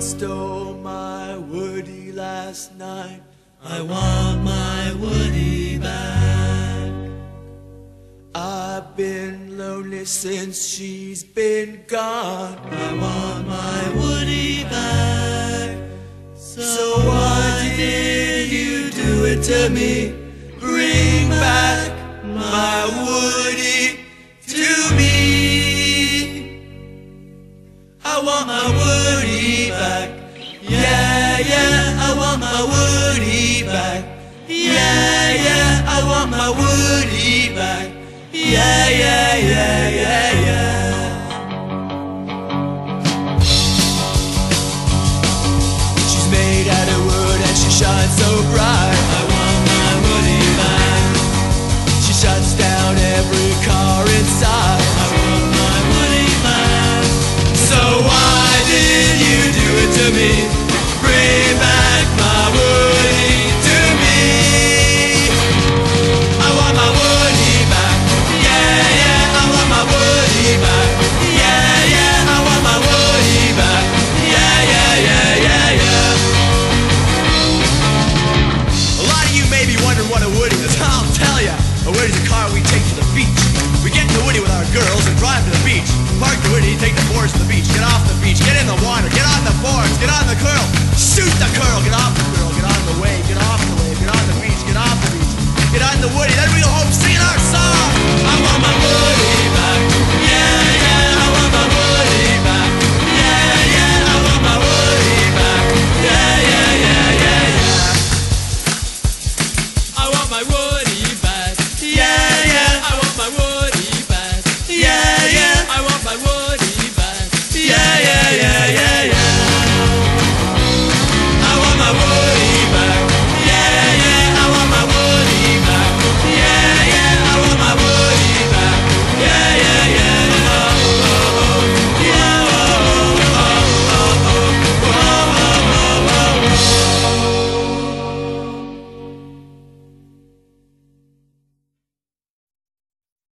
stole my Woody last night. I want my Woody back. I've been lonely since she's been gone. I want my Woody back. So why did you do it to me? Want my Woody back. Yeah, yeah, I want my Woody back. Yeah, yeah, I want my Woody back. Yeah, yeah, yeah, yeah. We take to the beach. We get in the Woody with our girls and drive to the beach. Park the Woody, take the boards to the beach. Get off the beach, get in the water,